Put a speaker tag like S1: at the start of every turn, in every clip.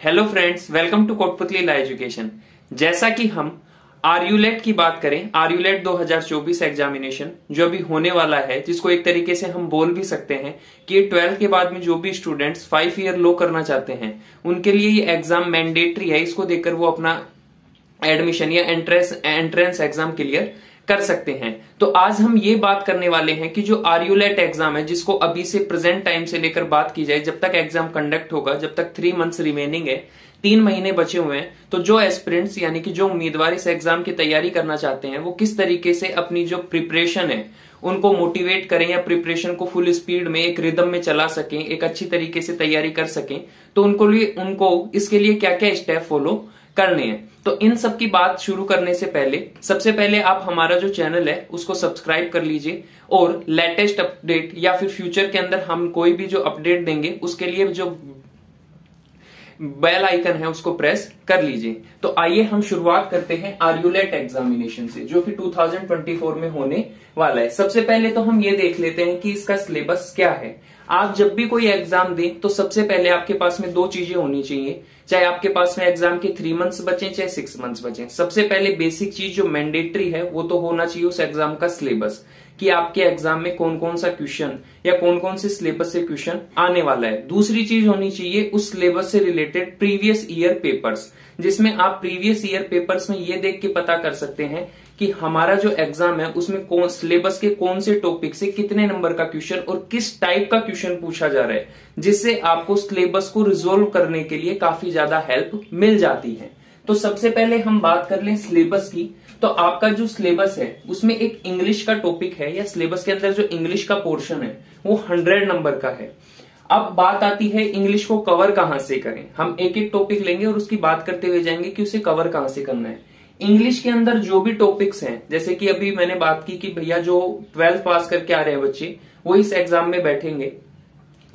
S1: Hello friends welcome to Kotputli law education जैसा कि हम आरयूलेट की बात करें आरयूलेट 2024 एग्जामिनेशन जो अभी होने वाला है, जिसको एक तरीके से हम बोल भी सकते हैं कि ट्वेल्थ के बाद में जो भी स्टूडेंट्स फाइव ईयर लो करना चाहते हैं, उनके लिए ये एग्ज़ाम मैंडेटरी है। इसको देखकर वो अपना एडमिशन या एंट्रेंस एंट्रेंस एग्ज़ाम क्लियर कर सकते हैं। तो आज हम ये बात करने वाले हैं कि जो आरयूलेट एग्ज़ाम है, जिसको अभी से प्रेजेंट टाइम से लेकर बात की जाए, जब तक एग्ज़ाम कंडक्ट होगा, जब तक थ्री मंथ्स रिमेनिंग है, तीन महीने बचे हुए हैं तो जो एस्पिरेंट्स यानी कि जो उम्मीदवार इस एग्ज़ाम की तैयारी करना चाहते हैं, वो किस तरीके से अपनी जो प्रिपरेशन है, उनको मोटिवेट करें या प्रिपरेशन को फुल स्पीड में, एक रिदम में चला सकें, एक अच्छी तरीके से तैयारी कर सकें तो उनको लिए, उनको, इसके लिए क्या क्या स्टेप फॉलो करने हैं। तो इन सब की बात शुरू करने से पहले, सबसे पहले आप हमारा जो चैनल है, उसको सब्सक्राइब कर लीजिए और लेटेस्ट अपडेट या फिर फ्यूचर के अंदर हम कोई भी जो अपडेट देंगे, उसके लिए जो बेल आइकन है, उसको प्रेस कर लीजिए। तो आइए हम शुरुआत करते हैं आर्यूलेट एग्जामिनेशन से, जो कि 2024 में होने वाला है। सबसे पहले तो हम ये देख लेते हैं कि इसका सिलेबस क्या है। आप जब भी कोई एग्ज़ाम दें तो सबसे पहले आपके पास में दो चीज़ें होनी चाहिए। चाहे आपके पास में एग्ज़ाम के थ्री मंथ्स बचे, चाहे सिक्स मंथ्स बचे। सबसे पहले बेसिक चीज़ जो मैंडेटरी है, वो तो होना चाहिए उस एग्ज़ाम का सिलेबस कि आपके एग्ज़ाम में कौन कौन सा क्वेश्चन या कौन कौन से सिलेबस से क्वेश्चन आने वाला है। दूसरी चीज़ होनी चाहिए उस सिलेबस से रिलेटेड प्रीवियस ईयर पेपर्स जिसमें आप प्रीवियस ईयर पेपर्स में ये देख के पता कर सकते हैं कि हमारा जो एग्ज़ाम है, उसमें कौन सिलेबस के कौन से टॉपिक से कितने नंबर का क्वेश्चन और किस टाइप का क्वेश्चन पूछा जा रहा है, जिससे आपको सिलेबस को रिजोल्व करने के लिए काफ़ी ज़्यादा हेल्प मिल जाती है। तो सबसे पहले हम बात कर लें सिलेबस की। तो आपका जो सिलेबस है, उसमें एक इंग्लिश का टॉपिक है, या सिलेबस के अंदर जो इंग्लिश का पोर्शन है, वो हंड्रेड नंबर का है। अब बात आती है इंग्लिश को कवर कहाँ से करें? हम एक एक टॉपिक लेंगे और उसकी बात करते हुए जाएँगे कि उसे कवर कहाँ से करना है। इंग्लिश के अंदर जो भी टॉपिक्स हैं, जैसे कि अभी मैंने बात की कि भैया जो ट्वेल्थ पास करके आ रहे हैं बच्चे, वो इस एग्ज़ाम में बैठेंगे,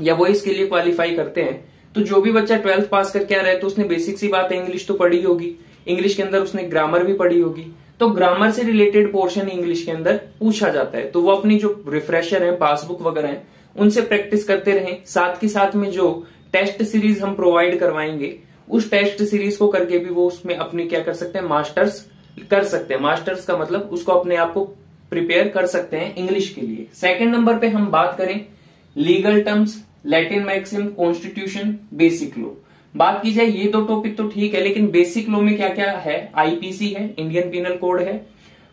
S1: या वो इसके लिए क्वालिफाई करते हैं। तो जो भी बच्चा ट्वेल्थ पास करके आ रहा है तो उसने बेसिक सी बात है इंग्लिश तो पढ़ी होगी। इंग्लिश के अंदर उसने ग्रामर भी पढ़ी होगी। तो ग्रामर से रिलेटेड पोर्शन इंग्लिश के अंदर पूछा जाता है। तो वो अपनी जो रिफ्रेशर है पासबुक वगैरह है, उनसे प्रैक्टिस करते रहें। साथ के साथ में जो टेस्ट सीरीज़ हम प्रोवाइड करवाएँगे, उस टेस्ट सीरीज़ को करके भी वो उसमें अपनी क्या कर सकते हैं मास्टर्स कर सकते हैं। मास्टर्स का मतलब उसको अपने आप को प्रिपेयर कर सकते हैं इंग्लिश के लिए। सेकेंड नंबर पे हम बात करें legal terms Latin maxim constitution basic law बात की जाए, ये दो टॉपिक तो ठीक है, लेकिन बेसिक लॉ में क्या क्या है आईपीसी है इंडियन पिनल कोड है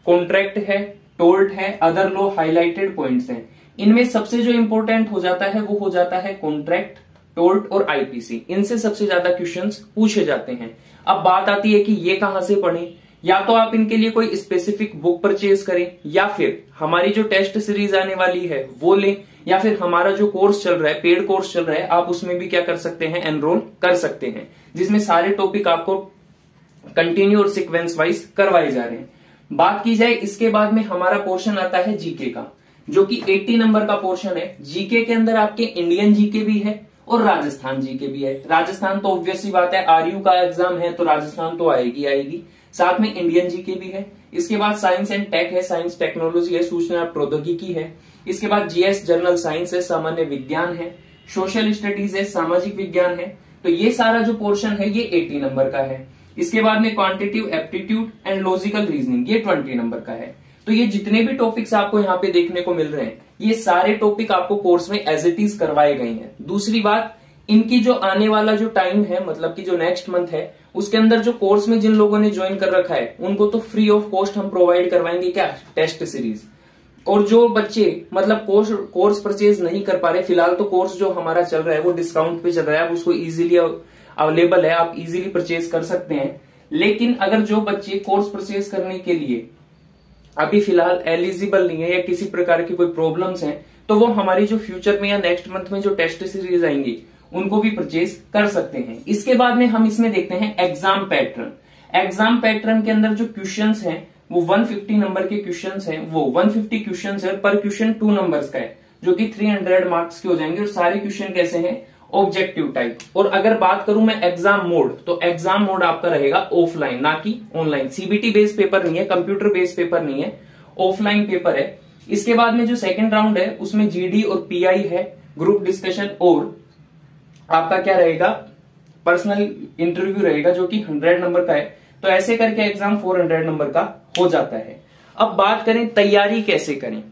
S1: कॉन्ट्रैक्ट है टोल्ट है अदर लॉ हाईलाइटेड पॉइंट्स हैं। इनमें सबसे जो इंपॉर्टेंट हो जाता है, वो हो जाता है कॉन्ट्रैक्ट टोल्ट और आईपीसी इनसे सबसे ज़्यादा क्वेश्चन पूछे जाते हैं। अब बात आती है कि ये कहाँ से पढ़े? या तो आप इनके लिए कोई स्पेसिफिक बुक परचेज करें, या फिर हमारी जो टेस्ट सीरीज़ आने वाली है, वो लें। या फिर हमारा जो कोर्स चल रहा है पेड कोर्स चल रहा है, आप उसमें भी क्या कर सकते हैं एनरोल कर सकते हैं। जिसमें सारे टॉपिक आपको कंटिन्यू और सिक्वेंस वाइज करवाए जा रहे हैं। बात की जाए, इसके बाद में हमारा पोर्शन आता है जीके का, जो कि 80 नंबर का पोर्शन है। जीके के अंदर आपके इंडियन जीके भी है और राजस्थान जीके भी है। राजस्थान तो ऑब्वियसली बात है आरयू का एग्ज़ाम है तो राजस्थान तो आएगी आएगी। साथ में इंडियन जीके भी है। इसके बाद साइंस एंड टेक है साइंस टेक्नोलॉजी है, सूचना प्रौद्योगिकी है। इसके बाद जीएस जनरल साइंस है, सामान्य विज्ञान है सोशल स्टडीज़ है, सामाजिक विज्ञान है। तो ये सारा जो पोर्शन है, ये 80 नंबर का है। इसके बाद में quantitative aptitude and logical reasoning ये 20 नंबर का है। तो ये जितने भी टॉपिक्स आपको यहाँ पे देखने को मिल रहे हैं, ये सारे टॉपिक आपको कोर्स में एज इट इज़ करवाए गए हैं। दूसरी बात, इनकी जो आने वाला जो टाइम है मतलब कि जो नेक्स्ट मंथ है, उसके अंदर जो कोर्स में जिन लोगों ने ज्वाइन कर रखा है, उनको तो फ्री ऑफ़ कॉस्ट हम प्रोवाइड करवाएँगे क्या? टेस्ट सीरीज़ और जो बच्चे मतलब कोर्स कोर्स परचेज नहीं कर पा रहे, फ़िलहाल तो कोर्स जो हमारा चल रहा है, वो डिस्काउंट पे चल रहा है आप उसको इजीली अवेलेबल है, आप इजीली परचेज कर सकते हैं। लेकिन अगर जो बच्चे कोर्स परचेज करने के लिए अभी फ़िलहाल एलिजिबल नहीं है या किसी प्रकार की कोई प्रॉब्लम्स हैं तो वो हमारी जो फ्यूचर में या नेक्स्ट मंथ में जो टेस्ट सीरीज़ आएँगी, उनको भी परचेज कर सकते हैं। इसके बाद में हम इसमें देखते हैं एग्ज़ाम पैटर्न एग्ज़ाम पैटर्न के अंदर जो क्वेश्चंस हैं वो 150 नंबर के क्वेश्चंस हैं, वो 150 क्वेश्चन है, पर क्वेश्चन टू नंबर्स का है, जो कि 300 मार्क्स के हो जाएँगे, और सारे क्वेश्चन कैसे हैं? Objective type. और अगर बात करूँ मैं एग्ज़ाम मोड तो एग्ज़ाम मोड आपका रहेगा ऑफलाइन, ना कि ऑनलाइन। सीबीटी बेस्ड पेपर नहीं है कंप्यूटर बेस्ड पेपर नहीं है, ऑफलाइन पेपर है। इसके बाद में जो सेकेंड राउंड है, उसमें जीडी और पीआई है ग्रुप डिस्कशन और आपका क्या रहेगा? पर्सनल इंटरव्यू रहेगा, जो कि हंड्रेड नंबर का है। तो ऐसे करके एग्ज़ाम फोर हंड्रेड नंबर का हो जाता है। अब बात करें तैयारी कैसे करें?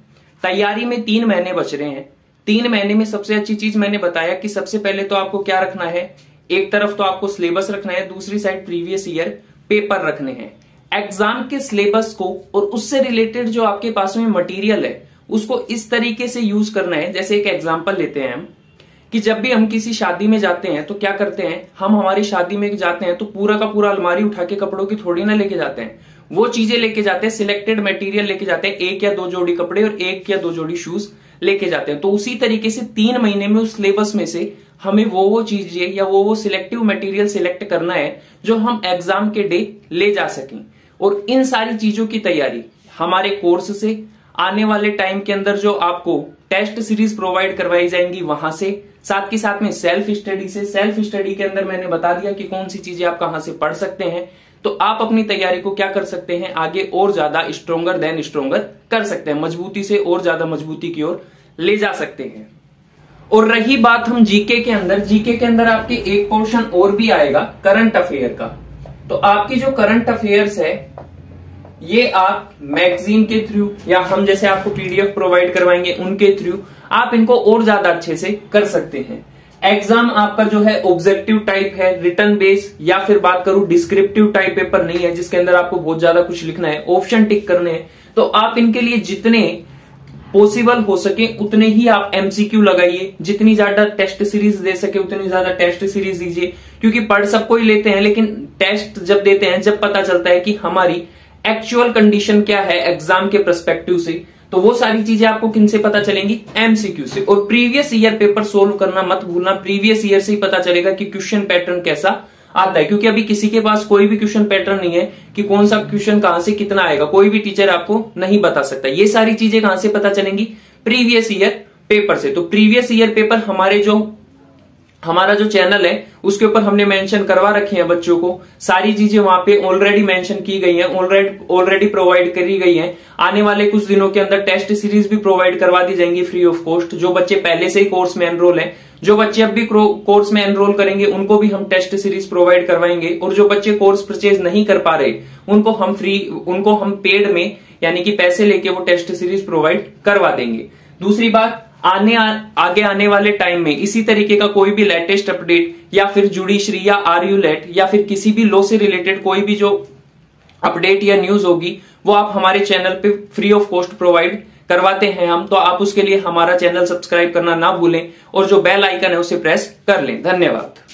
S1: तैयारी में तीन महीने बच रहे हैं। तीन महीने में सबसे अच्छी चीज़ मैंने बताया कि सबसे पहले तो आपको क्या रखना है? एक तरफ़ तो आपको सिलेबस रखना है, दूसरी साइड प्रीवियस ईयर पेपर रखने हैं। एग्ज़ाम के सिलेबस को और उससे रिलेटेड जो आपके पास में मटेरियल है, उसको इस तरीके से यूज़ करना है। जैसे एक एग्ज़ाम्पल लेते हैं हम। कि जब भी हम किसी शादी में जाते हैं तो क्या करते हैं? हम हमारी शादी में जाते हैं तो पूरा का पूरा अलमारी उठा के कपड़ों की थोड़ी ना लेके जाते हैं। वो चीज़ें लेके जाते हैं सिलेक्टेड मटेरियल लेके जाते हैं, एक या दो जोड़ी कपड़े और एक या दो जोड़ी शूज़ लेके जाते हैं। तो उसी तरीके से तीन महीने में उस सिलेबस में से हमें वो वो चीज़ें या वो वो सिलेक्टिव मटेरियल सिलेक्ट करना है, जो हम एग्ज़ाम के डे ले जा सकें। और इन सारी चीज़ों की तैयारी हमारे कोर्स से, आने वाले टाइम के अंदर जो आपको टेस्ट सीरीज़ प्रोवाइड करवाई जाएँगी वहाँ से साथ के साथ में सेल्फ स्टडी से सेल्फ स्टडी के अंदर मैंने बता दिया कि कौन सी चीज़ें आप कहाँ से पढ़ सकते हैं। तो आप अपनी तैयारी को क्या कर सकते हैं? आगे और ज़्यादा स्ट्रोंगर देन स्ट्रोंगर कर सकते हैं। मजबूती से और ज़्यादा मजबूती की ओर ले जा सकते हैं। और रही बात हम जीके के अंदर। जीके के अंदर आपके एक पोर्शन और भी आएगा करंट अफेयर का। तो आपकी जो करंट अफेयर्स है ये आप मैगजीन के थ्रू या हम जैसे आपको पीडीएफ प्रोवाइड करवाएँगे उनके थ्रू आप इनको और ज़्यादा अच्छे से कर सकते हैं। एग्ज़ाम आपका जो है ऑब्जेक्टिव टाइप है रिटर्न बेस या फिर बात करूँ डिस्क्रिप्टिव टाइप पेपर नहीं है, जिसके अंदर आपको बहुत ज़्यादा कुछ लिखना है ऑप्शन टिक करने हैं तो आप इनके लिए जितने पॉसिबल हो सके, उतने ही आप एमसीक्यू लगाइए। जितनी ज़्यादा टेस्ट सीरीज़ दे सके, उतनी ज़्यादा टेस्ट सीरीज़ दीजिए। क्योंकि पढ़ सबको ही लेते हैं, लेकिन टेस्ट जब देते हैं, जब पता चलता है कि हमारी एक्चुअल कंडीशन क्या है एग्ज़ाम के परस्पेक्टिव से तो वो सारी चीज़ें आपको किन से पता चलेंगी? एमसीक्यू से। और प्रीवियस ईयर पेपर सोल्व करना मत भूलना प्रीवियस ईयर से ही पता चलेगा कि क्वेश्चन पैटर्न कैसा आता है। क्योंकि अभी किसी के पास कोई भी क्वेश्चन पैटर्न नहीं है कि कौन सा क्वेश्चन कहाँ से कितना आएगा, कोई भी टीचर आपको नहीं बता सकता। ये सारी चीज़ें कहाँ से पता चलेंगी? प्रीवियस ईयर पेपर से। तो प्रीवियस ईयर पेपर हमारे जो हमारा जो चैनल है, उसके ऊपर हमने मेंशन करवा रखे हैं बच्चों को। सारी चीज़ें वहाँ पे ऑलरेडी मेंशन की गई हैं ऑलरेडी ऑलरेडी प्रोवाइड करी गई हैं। आने वाले कुछ दिनों के अंदर टेस्ट सीरीज़ भी प्रोवाइड करवा दी जाएँगी फ्री ऑफ़ कॉस्ट जो बच्चे पहले से ही कोर्स में एनरोल हैं, जो बच्चे अब भी कोर्स में एनरोल करेंगे, उनको भी हम टेस्ट सीरीज़ प्रोवाइड करवाएँगे। और जो बच्चे कोर्स परचेज नहीं कर पा रहे, उनको हम फ्री उनको हम पेड में, यानी कि पैसे लेके वो टेस्ट सीरीज़ प्रोवाइड करवा देंगे। दूसरी बात आने आ, आगे आने वाले टाइम में इसी तरीके का कोई भी लेटेस्ट अपडेट या फिर जुडिशरी या आर यू लेट या फिर किसी भी लॉ से रिलेटेड कोई भी जो अपडेट या न्यूज़ होगी वो आप हमारे चैनल पे फ्री ऑफ़ कॉस्ट प्रोवाइड करवाते हैं हम तो आप उसके लिए हमारा चैनल सब्सक्राइब करना ना भूलें और जो बेल आइकन है उसे प्रेस कर लें। धन्यवाद।